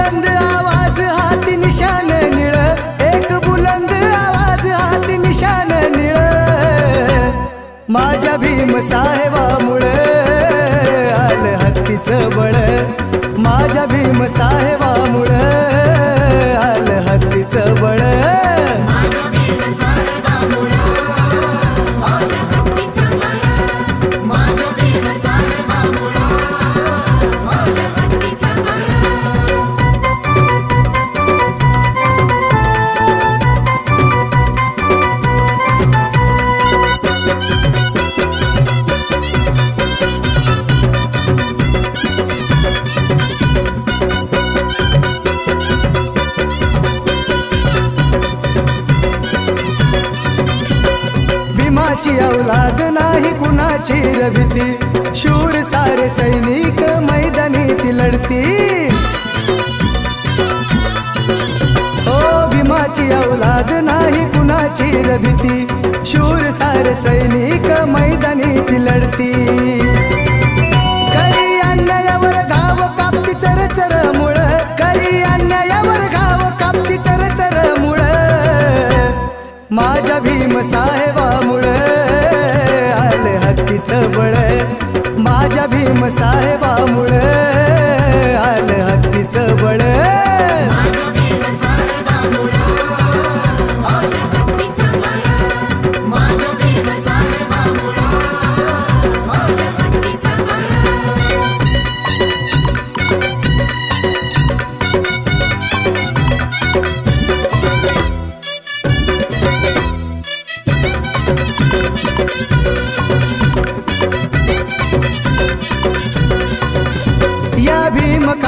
बुलंद आवाज हाती निशान निळ. एक बुलंद आवाज हाती निशान निळ. माझ्या भीम साहेबामुळे आलं हत्तीचं बळ. माझ्या भीम साहेबामुळे भीमाची औलाद नाही कुणाची रविती? शूर सारे सैनिक मैदानी ती लढती. ओ भीमाची औलाद नाही कुणाची रविती? शूर सारे सैनिक मैदानी ती लढती. माझ्या साहेबामुळे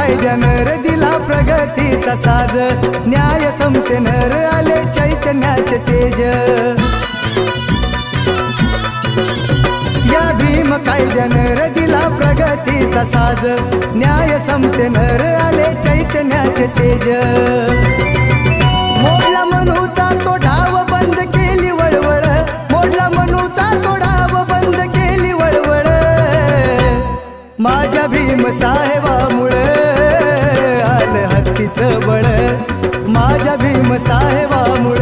भीम कायद्यानं दिला प्रगतीचा साज. न्याय समते नर आले चैतन्याचे तेज. या भीम कायद्यानं रे दिला प्रगतीचा साज. न्याय समते नर आले चैतन्याचे तेज. मोडला मनूचा तो ढाव बंद केली वळवळ. मोडला मनूचा तो ढाव बंद केली वळवळ. माझ्या भीम साहेबामुळे जवळ. माझ्या भीमसाहेबामुळे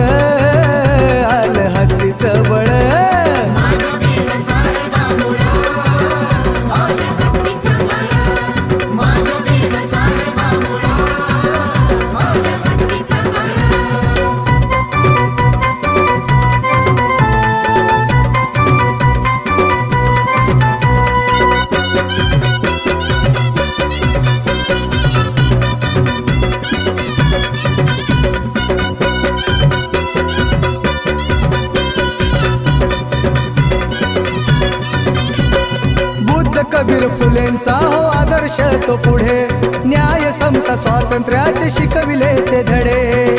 कबीर फुलेंचा हो आदर्श तो पुढे. न्याय समता स्वातंत्र्याचे शिकविले ते धडे.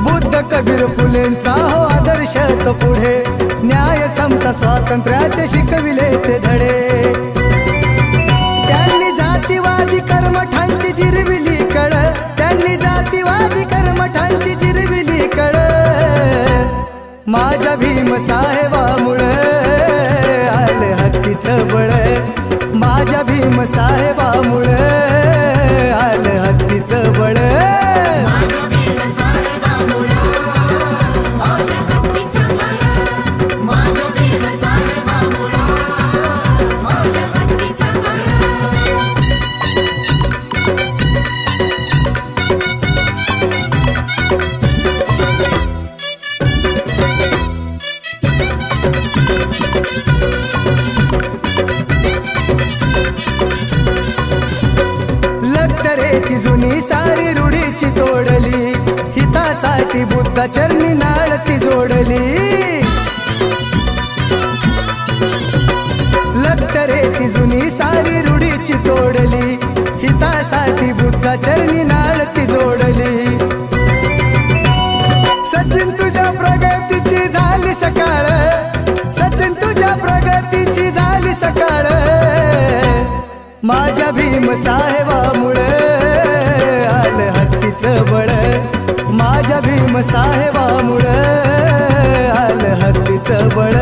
बुद्ध कबीर फुलेंचा हो आदर्श तो पुढे. न्याय समता स्वातंत्र्याचे शिकविले ते धडे. त्यांनी जातीवादी कर्मठांची जिरविली कळ. त्यांनी जातीवादी कर्मठांची जिरविली कळ. माझ्या भीम साहेबामुळे साहेबामुळे. हितासाठी बुद्धा चरणी नाळ ती जोडली. लक्त रे ती जुनी सारी रूढीची तोडली. हितासाठी बुद्धा चरणी नाळ ती जोडली. सचिन तुझ्या प्रगतीची झाली सकाळ. सचिन तुझ्या प्रगतीची झाली सकाळ. माझ्या भीम साहेबामुळे आलं हत्तीचं बळ. माझ्या भीम भीमसाहेबामुळं आलं हत्तीचं बळ.